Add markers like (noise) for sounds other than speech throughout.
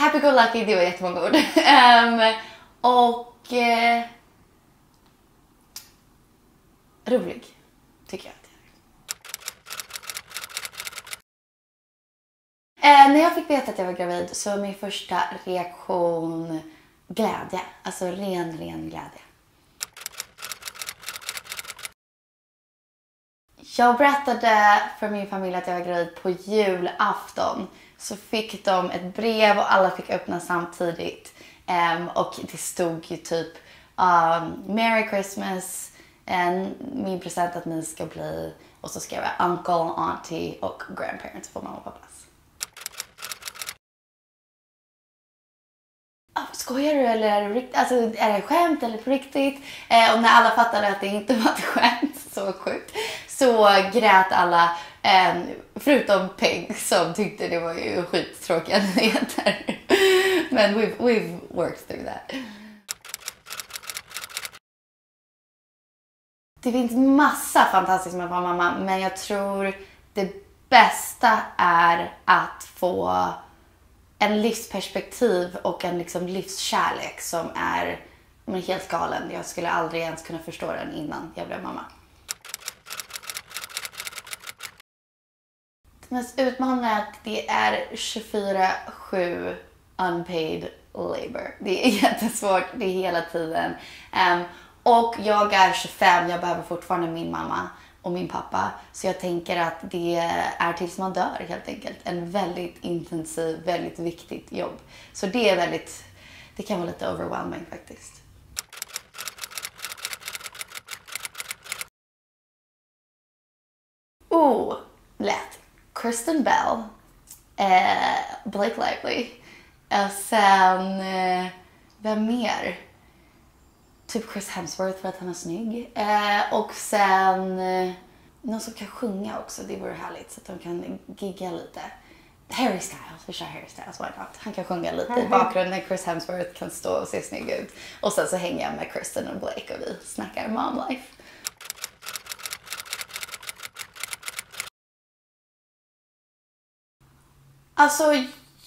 happy-go-lucky, det var jättemånga ord. um, (laughs) och eh, rolig, tycker jag. Eh, när jag fick veta att jag var gravid så var min första reaktion glädje. Alltså ren, ren glädje. Jag berättade för min familj att jag var gravid på julafton. Så fick de ett brev och alla fick öppna samtidigt. Um, och det stod ju typ um, Merry Christmas, en, min present att ni ska bli och så skrev jag Uncle, Auntie och Grandparents på mamma och pappas. Ah, skojar du eller är det, alltså, är det skämt eller på riktigt? Eh, och när alla fattade att det inte var ett skämt, så sjukt, så grät alla. Ehm, förutom Peg som tyckte det var ju skittråkiga nyheter. Men we've, we've worked through that. Det finns massa fantastiskt med att vara mamma, men jag tror det bästa är att få en livsperspektiv och en liksom livskärlek som är helt galen. Jag skulle aldrig ens kunna förstå den innan jag blev mamma. Mest utmanande är att det är 24-7 unpaid labor. Det är (laughs) jättesvårt, det är hela tiden. Um, och jag är 25, jag behöver fortfarande min mamma och min pappa. Så jag tänker att det är tills man dör helt enkelt. En väldigt intensiv, väldigt viktigt jobb. Så det är väldigt, det kan vara lite overwhelming faktiskt. Oh, lätt. Kristen Bell, eh, Blake Lively, och sen, eh, vem mer? typ Chris Hemsworth för att han är snygg. Eh, och sen eh, någon som kan sjunga också, det vore härligt så att de kan gigga lite. Harry Styles, vi kör Harry Styles, why not? Han kan sjunga lite i bakgrunden, Chris Hemsworth kan stå och se snygg ut. Och sen så hänger jag med Kristen och Blake och vi snackar mom life. Alltså,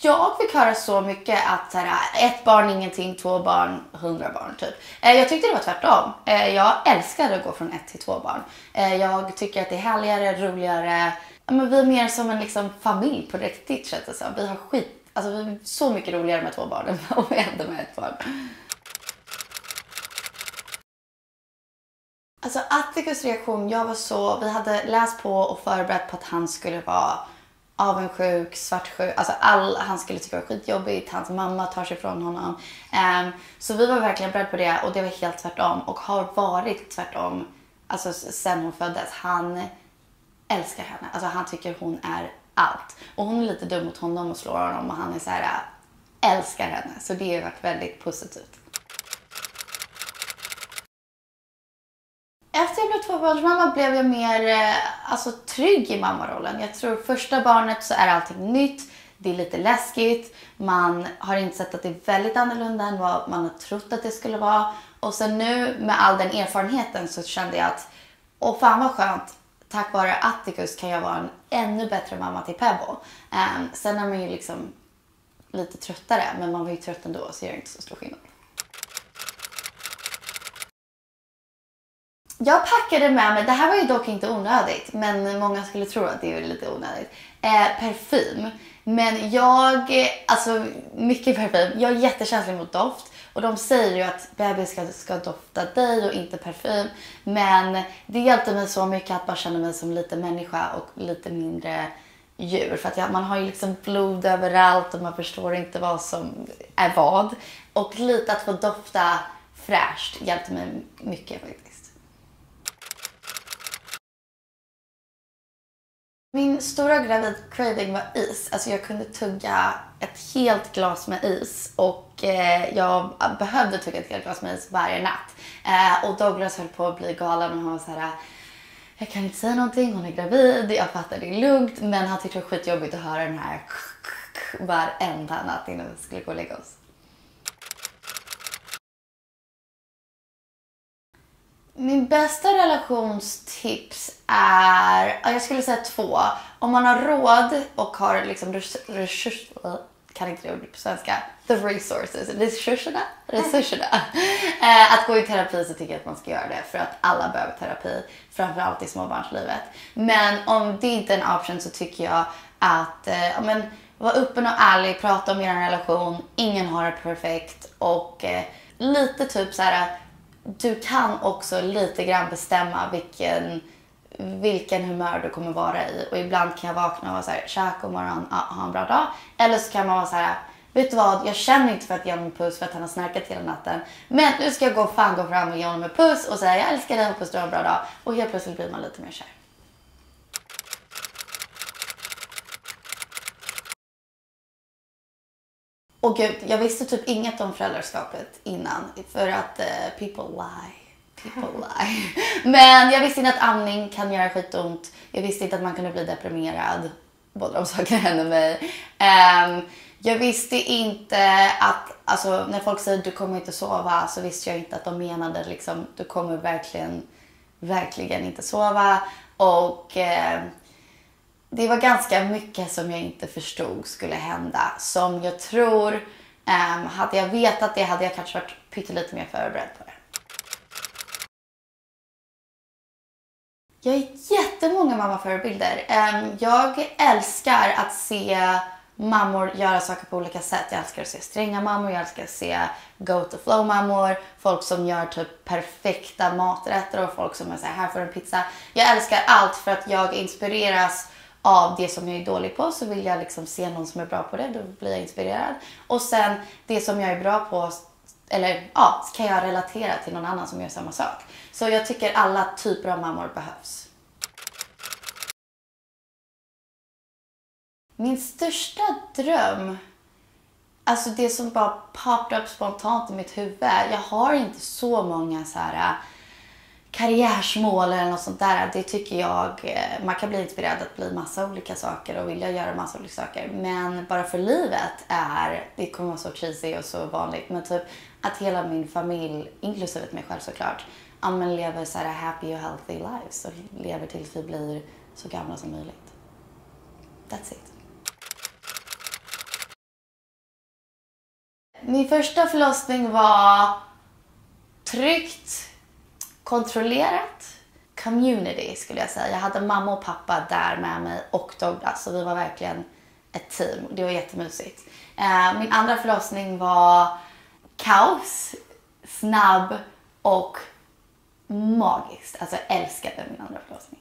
jag fick höra så mycket att så här, ett barn ingenting, två barn, hundra barn typ. Eh, jag tyckte det var tvärtom. Eh, jag älskade att gå från ett till två barn. Eh, jag tycker att det är härligare, roligare. Men vi är mer som en liksom, familj på riktigt känns det som. Vi har skit, alltså vi är så mycket roligare med två barn än (laughs) vad vi hade med ett barn. Alltså Atticus reaktion, jag var så, vi hade läst på och förberett på att han skulle vara avundsjuk, svartsjuk. Alltså all, han skulle tycka det var skitjobbigt. Hans mamma tar sig ifrån honom. Um, så vi var verkligen beredda på det och det var helt tvärtom och har varit tvärtom alltså, sen hon föddes. Han älskar henne. Alltså han tycker hon är allt. Och hon är lite dum mot honom och slår honom och han är så här, äh, älskar henne. Så det har varit väldigt positivt. Efter jag blev tvåbarnsmamma blev jag mer eh, alltså, trygg i mammarollen. Jag tror första barnet så är allting nytt. Det är lite läskigt. Man har insett att det är väldigt annorlunda än vad man har trott att det skulle vara. Och sen nu med all den erfarenheten så kände jag att, åh fan vad skönt. Tack vare Atticus kan jag vara en ännu bättre mamma till Pebble. Um, sen är man ju liksom lite tröttare, men man var ju trött ändå så gör det inte så stor skillnad. Jag packade med mig, det här var ju dock inte onödigt, men många skulle tro att det är lite onödigt, eh, parfym. Men jag, alltså mycket parfym. Jag är jättekänslig mot doft. Och de säger ju att bebis ska, ska dofta dig och inte parfym. Men det hjälpte mig så mycket att bara känna mig som lite människa och lite mindre djur. För att jag, man har ju liksom blod överallt och man förstår inte vad som är vad. Och lite att få dofta fräscht hjälpte mig mycket faktiskt. Min stora gravid-craving var is. Alltså jag kunde tugga ett helt glas med is och eh, jag behövde tugga ett helt glas med is varje natt. Eh, och Douglas höll på att bli galen och han var så här jag kan inte säga någonting, hon är gravid, jag fattar det är lugnt. Men han tyckte det var skitjobbigt att höra den här (laughs) varenda natt innan vi skulle gå och lägga oss. Min bästa relationstips är, jag skulle säga två. Om man har råd och har liksom resurser, kan inte det ordet på svenska, the resources, resurserna, resurserna. (laughs) eh, att gå i terapi så tycker jag att man ska göra det för att alla behöver terapi, framförallt i småbarnslivet. Men om det inte är en option så tycker jag att eh, men, var öppen och ärlig, prata om er relation, ingen har det perfekt och eh, lite typ så här du kan också lite grann bestämma vilken, vilken humör du kommer vara i. Och ibland kan jag vakna och vara så här, tja, god morgon, ja, ha en bra dag. Eller så kan man vara så här, vet du vad, jag känner inte för att ge honom en puss för att han har snarkat hela natten. Men nu ska jag gå, fan gå fram och ge honom en puss och säga, jag älskar dig, hoppas du har en bra dag. Och helt plötsligt blir man lite mer kär. Och gud, jag visste typ inget om föräldraskapet innan för att uh, people lie. People lie. Men jag visste inte att amning kan göra skitont. Jag visste inte att man kunde bli deprimerad. Båda de sakerna hände mig. Um, jag visste inte att, alltså när folk säger du kommer inte sova så visste jag inte att de menade liksom du kommer verkligen, verkligen inte sova. Och uh, det var ganska mycket som jag inte förstod skulle hända. Som jag tror, um, hade jag vetat det hade jag kanske varit pyttelite mer förberedd på det. Jag är jättemånga mammaförebilder. Um, jag älskar att se mammor göra saker på olika sätt. Jag älskar att se stränga mammor, jag älskar att se go to flow mammor, folk som gör typ perfekta maträtter och folk som är så här, här får en pizza. Jag älskar allt för att jag inspireras av det som jag är dålig på så vill jag liksom se någon som är bra på det. Då blir jag inspirerad. Och sen det som jag är bra på, eller ja, kan jag relatera till någon annan som gör samma sak. Så jag tycker alla typer av mammor behövs. Min största dröm, alltså det som bara popped upp spontant i mitt huvud. Jag har inte så många så här karriärsmål eller något sånt där. Det tycker jag, eh, man kan bli inspirerad att bli massa olika saker och vilja göra massa olika saker. Men bara för livet är, det kommer vara så cheesy och så vanligt, men typ att hela min familj, inklusive mig själv såklart, men lever så här happy och healthy lives och lever tills vi blir så gamla som möjligt. That's it. Min första förlossning var tryggt kontrollerat community skulle jag säga. Jag hade mamma och pappa där med mig och Douglas så vi var verkligen ett team. Det var jättemysigt. Eh, min andra förlossning var kaos, snabb och magiskt. Alltså jag älskade min andra förlossning.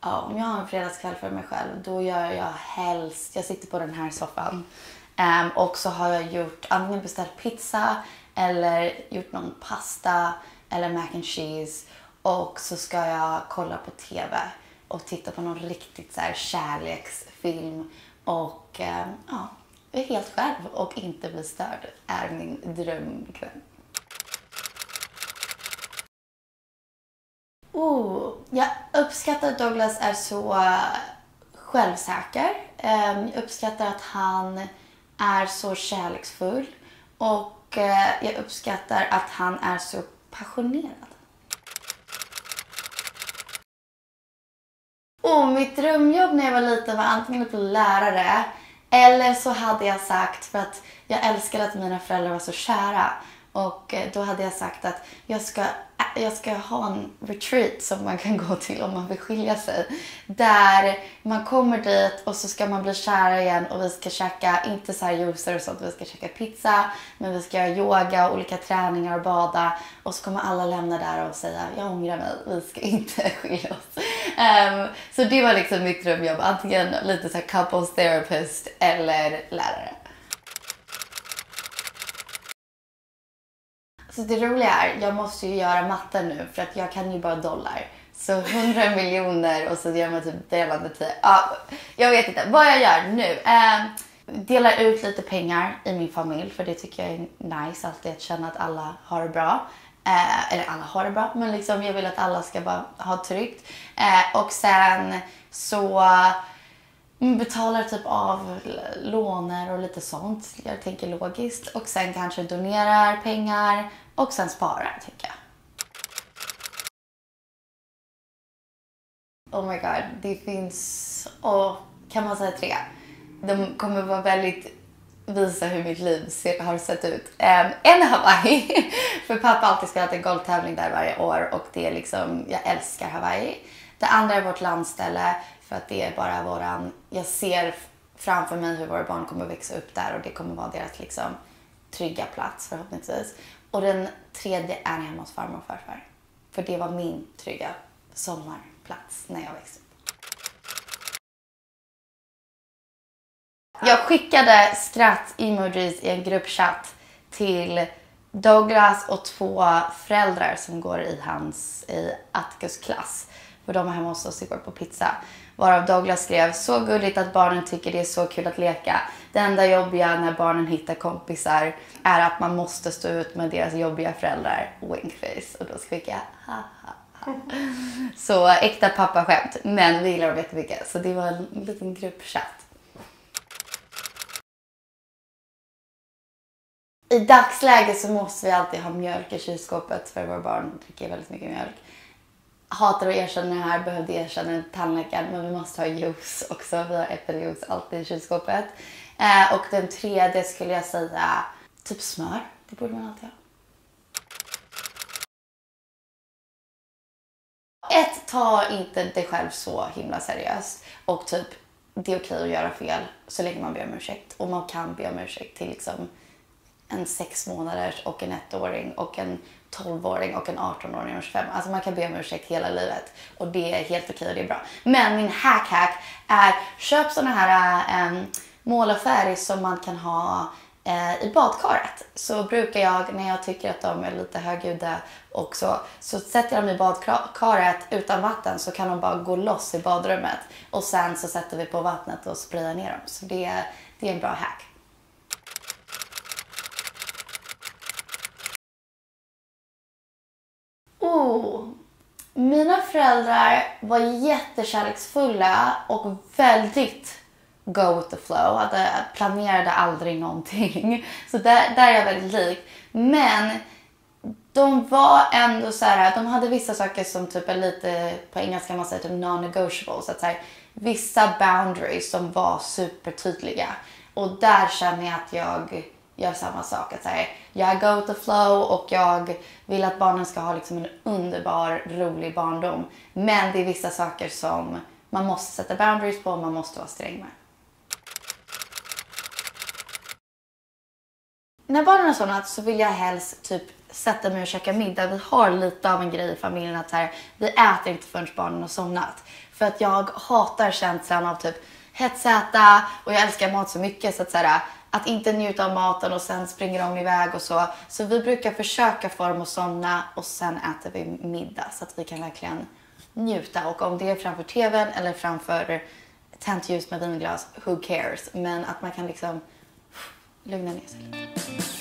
Ja, om jag har en fredagskväll för mig själv då gör jag helst, jag sitter på den här soffan Um, och så har jag gjort antingen beställt pizza eller gjort någon pasta eller mac and cheese. Och så ska jag kolla på TV och titta på någon riktigt så här kärleksfilm. Och um, ja, är helt själv och inte bli störd är min drömkväll. Oh, jag uppskattar att Douglas är så eh, självsäker. Um, jag uppskattar att han är så kärleksfull och eh, jag uppskattar att han är så passionerad. Och mitt drömjobb när jag var liten var antingen att bli lärare eller så hade jag sagt, för att jag älskade att mina föräldrar var så kära, och eh, då hade jag sagt att jag ska, eh, jag ska ha en retreat som man kan (laughs) gå till om man vill skilja sig. Där man kommer dit och så ska man bli kär igen och vi ska käka, inte så här juicer och sånt, vi ska käka pizza, men vi ska göra yoga, olika träningar och bada. Och så kommer alla lämna där och säga, jag ångrar mig, vi ska (laughs) inte skilja oss. Um, så det var liksom mitt drömjobb, antingen lite så här couples therapist eller lärare. Så det roliga är, jag måste ju göra matten nu för att jag kan ju bara dollar. Så 100 miljoner och så gör man typ delat med 10. Ja, jag vet inte vad jag gör nu. Eh, delar ut lite pengar i min familj för det tycker jag är nice alltid att känna att alla har det bra. Eh, eller alla har det bra, men liksom jag vill att alla ska bara ha tryggt. Eh, och sen så mm, betalar typ av låner och lite sånt. Jag tänker logiskt. Och sen kanske donerar pengar och sen spara tycker jag. Oh my god, det finns, oh, kan man säga tre? De kommer vara väldigt visa hur mitt liv ser, har sett ut. Um, en är Hawaii, (laughs) för pappa har alltid spelat en golftävling där varje år och det är liksom, jag älskar Hawaii. Det andra är vårt landställe för att det är bara våran, jag ser framför mig hur våra barn kommer växa upp där och det kommer vara deras liksom trygga plats förhoppningsvis. Och den tredje är hemma hos farmor och farfar. För det var min trygga sommarplats när jag växte upp. Jag skickade skratt-emojis i en gruppchatt till Douglas och två föräldrar som går i hans i Atticus klass. För de var hemma hos oss igår på pizza. Varav Douglas skrev, så gulligt att barnen tycker det är så kul att leka. Det enda jobbiga när barnen hittar kompisar är att man måste stå ut med deras jobbiga föräldrar. Winkface. Och då skriker jag, ha ha ha. Så äkta pappaskämt. Men vi gillar dem jättemycket. Så det var en liten gruppchatt. I dagsläget så måste vi alltid ha mjölk i kylskåpet för våra barn dricker väldigt mycket mjölk. Hatar att erkänna det här, behövde erkänna tandläkaren, men vi måste ha juice också. Vi har äppeljuice alltid i kylskåpet. Eh, och den tredje skulle jag säga typ smör. Det borde man alltid ha. Ett, ta inte dig själv så himla seriöst. Och typ, det är okej att göra fel så länge man ber om ursäkt. Och man kan be om ursäkt till liksom en sex månaders och en ettåring och en 12-åring och en 18-åring och 25. Alltså man kan be om ursäkt hela livet och det är helt okej och det är bra. Men min hack-hack är köp sådana här eh, ähm, målarfärg som man kan ha äh, i badkaret. Så brukar jag när jag tycker att de är lite högljudda och så, så sätter jag dem i badkaret utan vatten så kan de bara gå loss i badrummet. Och sen så sätter vi på vattnet och sprayar ner dem. Så det, det är en bra hack. Oh. Mina föräldrar var jättekärleksfulla och väldigt go with the flow. Hade, eh, planerade aldrig någonting. (laughs) Så där, där är jag väldigt lik. Men de var ändå så här, de hade vissa saker som typ är lite, på engelska man säger typ non-negotiable. Så att så här, vissa boundaries som var supertydliga. Och där känner jag att jag gör samma sak. Att här, jag go with the flow och jag vill att barnen ska ha liksom en underbar, rolig barndom. Men det är vissa saker som man måste sätta boundaries på och man måste vara sträng med. När barnen har somnat så vill jag helst typ sätta mig och käka middag. Vi har lite av en grej i familjen att så här, vi äter inte förrän barnen har somnat. För att jag hatar känslan av typ hetsäta och jag älskar mat så mycket så att så här, att inte njuta av maten och sen springer de iväg och så. Så vi brukar försöka få dem att somna och sen äter vi middag så att vi kan verkligen njuta. Och om det är framför tvn eller framför tänt ljus med vinglas, who cares? Men att man kan liksom lugna ner sig lite.